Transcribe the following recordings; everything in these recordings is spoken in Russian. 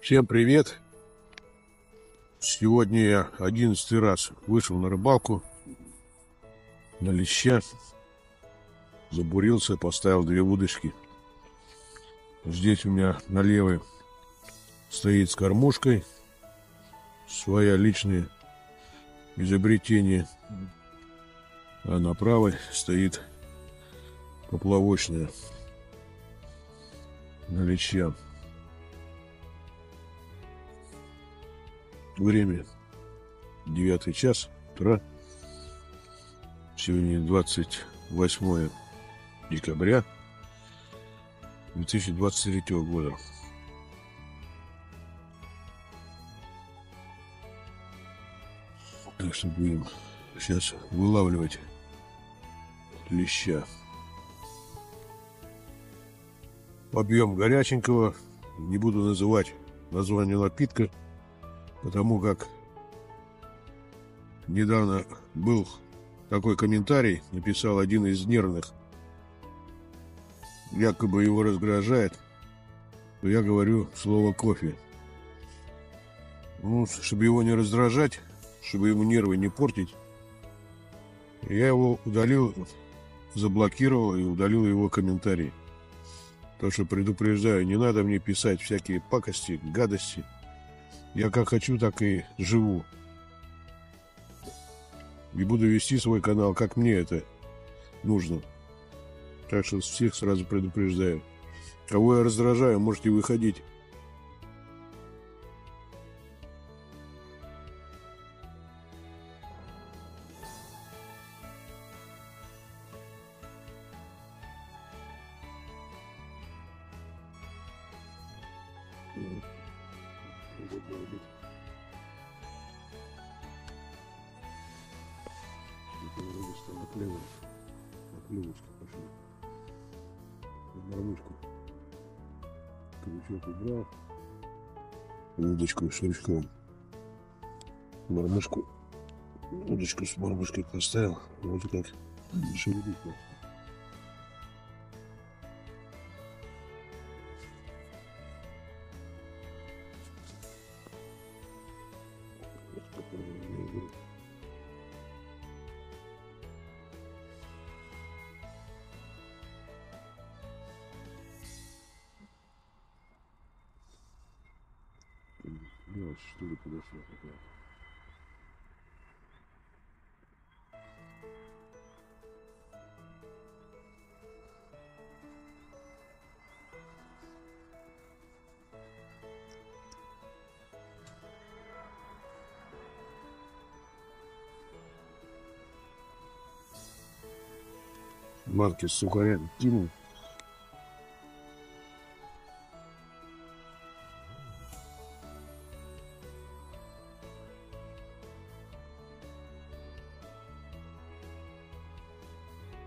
Всем привет! Сегодня я одиннадцатый раз вышел на рыбалку на леща. Забурился, поставил две удочки. Здесь у меня на левой стоит с кормушкой. Своя личное изобретение. А на правой стоит поплавочная на леща. Время 9 час утра. Сегодня 28 декабря 2023 года. Так что будем сейчас вылавливать леща. Объем горяченького. Не буду называть название напитка, потому как недавно был такой комментарий, написал один из нервных, якобы его раздражает, то я говорю слово кофе. Ну, чтобы его не раздражать, чтобы ему нервы не портить, я его удалил, заблокировал и удалил его комментарий. То, что предупреждаю, не надо мне писать всякие пакости, гадости. Я как хочу, так и живу. И буду вести свой канал, как мне это нужно. Так что всех сразу предупреждаю. Кого я раздражаю, можете выходить. Крючок убрал. Удочку с крючком. Мормышку. Удочку с мормышкой поставил. Вот как шевелить. Мелочь, что ли, подошла такая. Банки с сухарями кинул.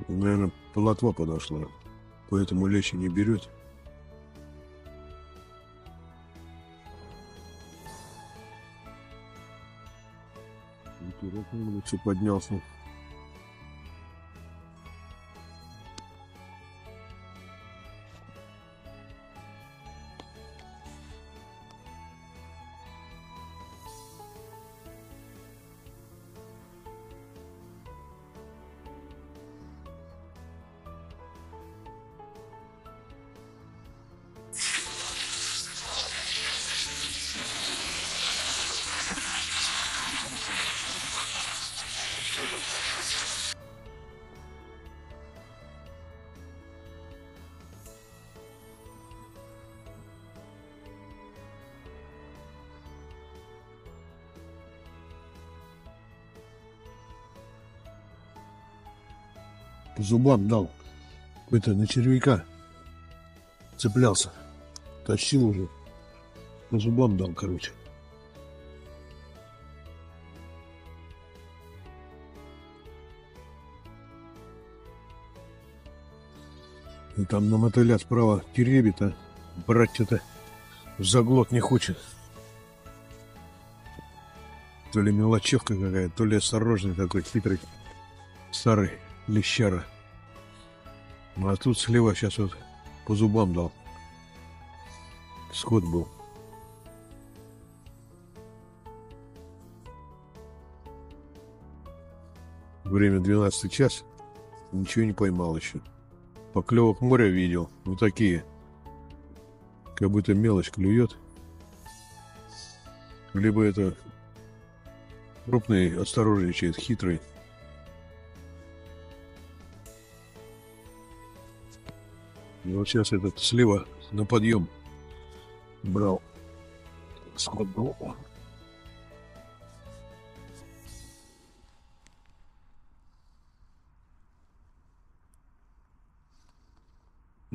Наверное, полотва подошла. Поэтому лещи не берет. Интересно, лучше поднялся. По зубам дал. Какой-то на червяка цеплялся. Тащил уже. По зубам дал, короче. И там на мотыля справа теребит, а брать это заглот не хочет. То ли мелочевка какая, то ли осторожный такой хитрый старый лещара. Ну, а тут слева сейчас вот по зубам дал. Сход был. Время 12 час. Ничего не поймал еще. Поклевок моря видел. Вот такие. Как будто мелочь клюет. Либо это крупный, осторожничает, хитрый. Вот сейчас этот слева на подъем брал. Сходу.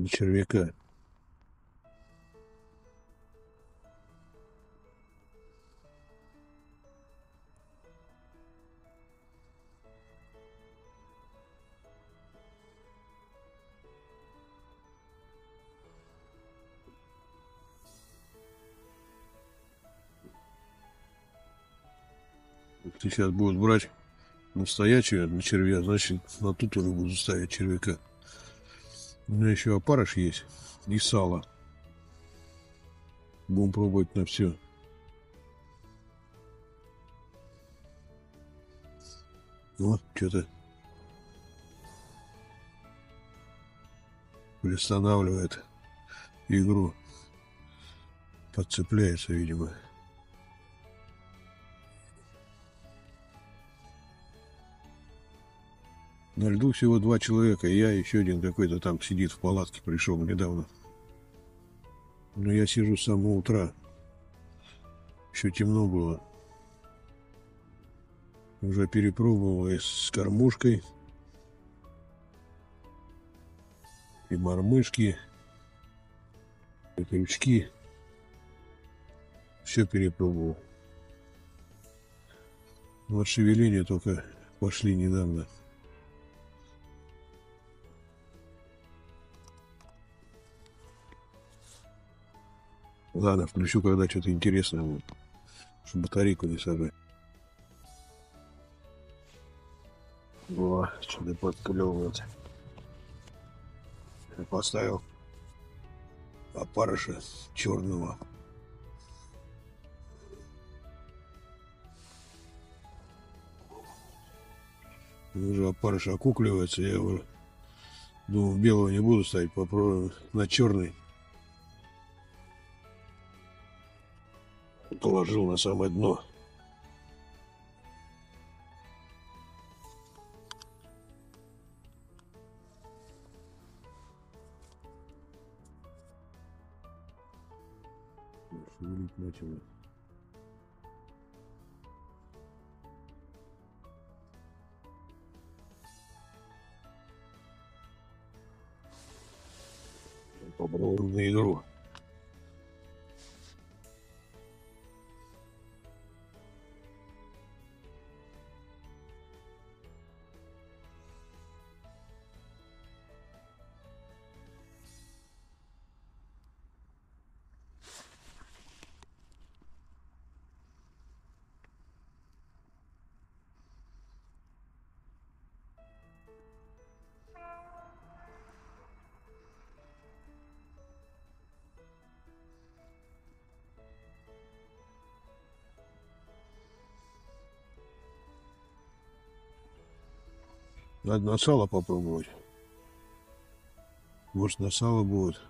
Червяка. Сейчас будут брать настоящую на червя, значит на ту тоже будут ставить червяка. У меня еще опарыш есть и сало. Будем пробовать на все. Вот, что-то приостанавливает игру. Подцепляется, видимо. На льду всего два человека, и я еще один какой-то там сидит в палатке, пришел недавно. Но я сижу с самого утра. Еще темно было. Уже перепробовал и с кормушкой, и мормышки, и крючки. Все перепробовал. Вот шевеления только пошли недавно. Ладно, включу, когда что-то интересное будет. Чтобы батарейку не сажать. О, что-то подклевывает. Я поставил опарыша черного. Уже опарыш окукливается, я его думаю, белого не буду ставить, попробую на черный. Положил на самое дно. Шевелить начало. Попробуем на игру. Надо на сало попробовать. Может, на сало будет.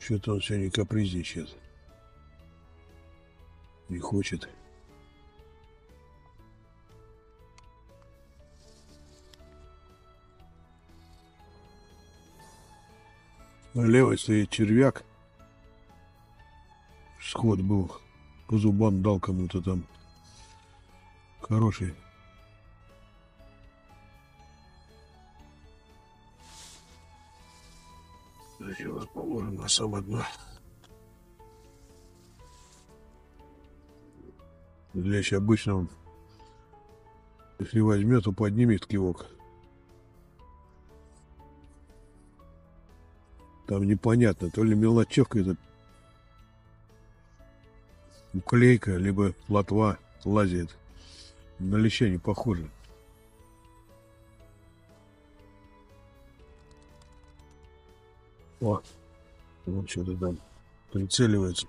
Что-то он сегодня капризничает. Не хочет. Налево стоит червяк сход был. По зубам дал кому-то там. Хороший. Сейчас положим на самое дно. Лещ обычно если возьмет, то поднимет кивок. Там непонятно, то ли мелочевка какая-то уклейка, либо плотва лазит. На леща не похоже. О, что-то там прицеливается.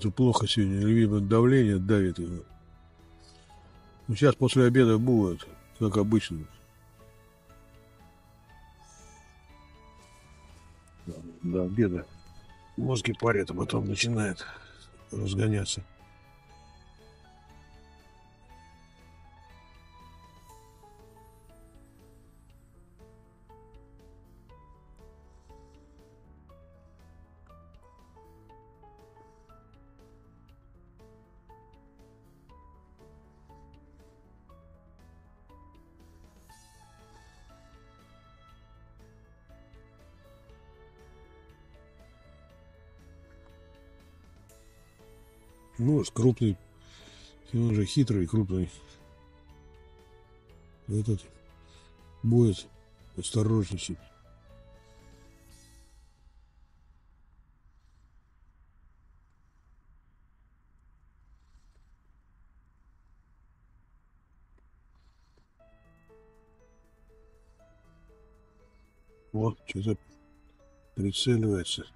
Что-то плохо сегодня. Любимое давление давит его. Ну, сейчас после обеда будет, как обычно. До обеда мозги парят, а потом начинает разгоняться. Нос крупный. Он же хитрый, крупный. Этот будет осторожничать. Вот, что-то прицеливается.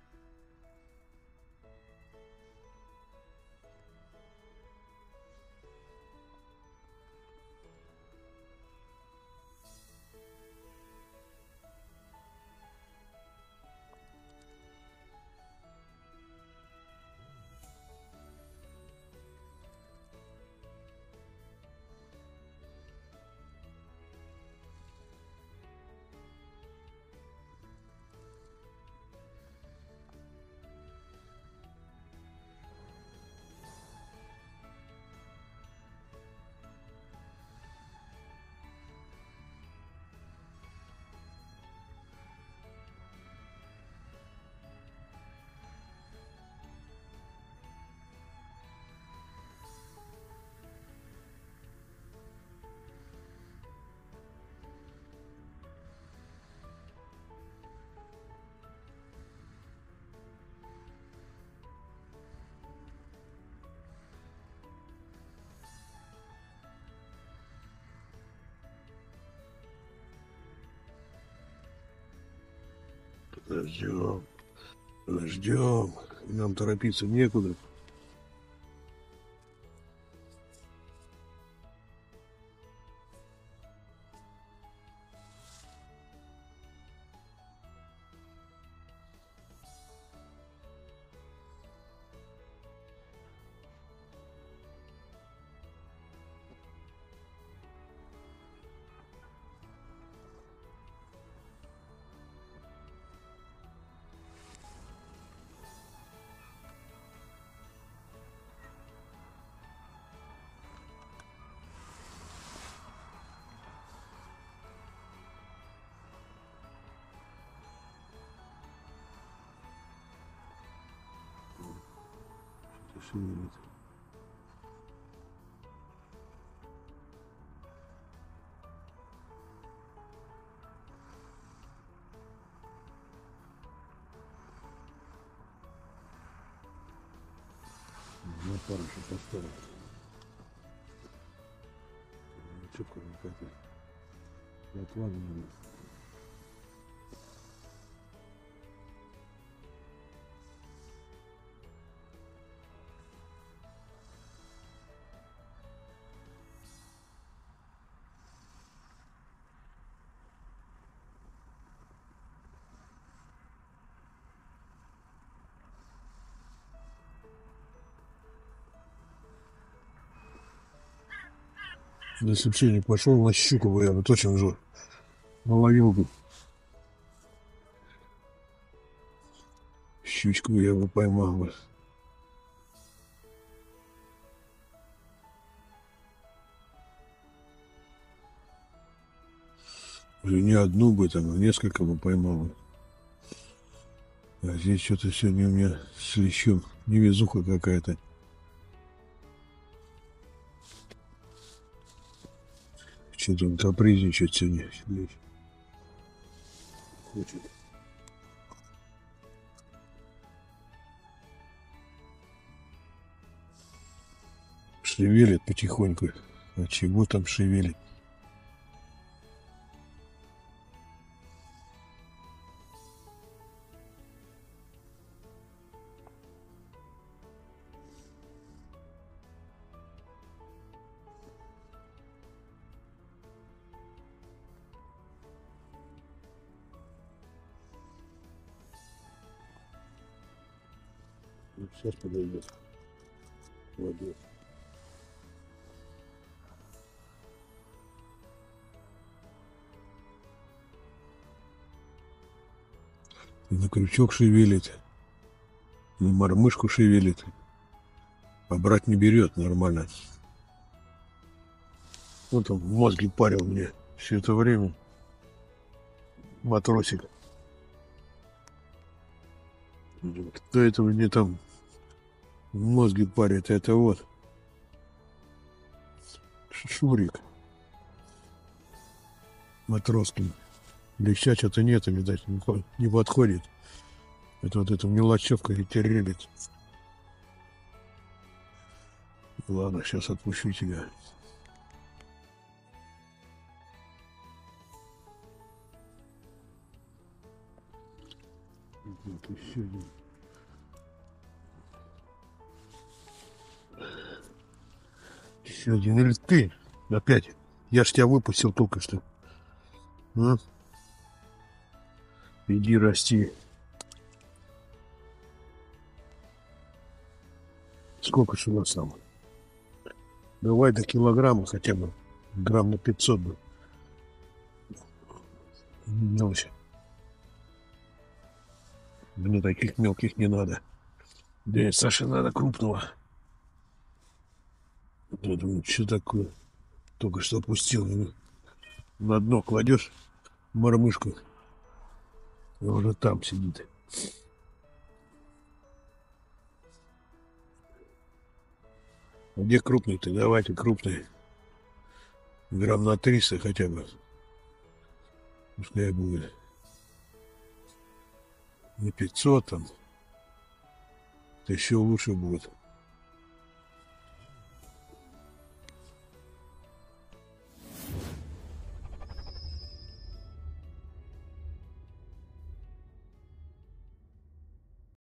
Подождем. Подождем. Нам торопиться некуда. Шевелит. На пару еще поставил. Чепка какая-то. Отваленная. Если бы пошел на щуку бы я бы точно уже наловил бы. Щучку я бы поймал бы. Уже не одну бы там, а несколько бы поймал бы. А здесь что-то сегодня у меня с лещом невезуха какая-то. Что-то он капризничает сегодня. Хочет. Шевелит потихоньку. А чего там шевелит? Сейчас подойдет. Молодец. И на крючок шевелит, на мормышку шевелит. А брать не берет нормально. Вот он мозги парил мне все это время. Матросик. Кто это мне там мозги парит? Это вот. Шурик. Матроский. Леща что-то нет, видать, не подходит. Это вот эта мелочевка и теребит. Ладно, сейчас отпущу тебя. Вот еще один. Еще один. Или ты опять? Я ж тебя выпустил только что. А? Иди расти. Сколько же у нас там? Давай до килограмма хотя бы. Грамм на 500 бы. Мелочь. Мне таких мелких не надо. Да Саше надо крупного. Я думаю, что такое? Только что опустил. На дно кладешь мормышку. И уже там сидит. А где крупный-то? Давайте крупный. Грамм на 300 хотя бы. Пускай будет. Не 500 там. Это еще лучше будет.